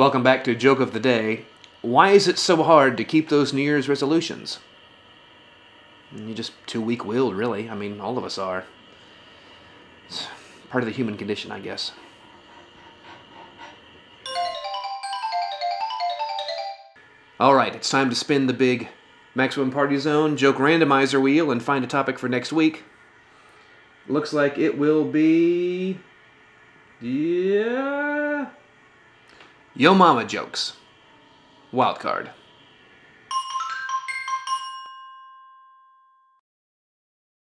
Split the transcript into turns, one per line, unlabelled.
Welcome back to Joke of the Day. Why is it so hard to keep those New Year's resolutions? You're just too weak willed, really. I mean, all of us are. It's part of the human condition, I guess. Alright, it's time to spin the big Maximum Party Zone joke randomizer wheel and find a topic for next week. Looks like it will be. Yeah. Yo Mama jokes. Wild card.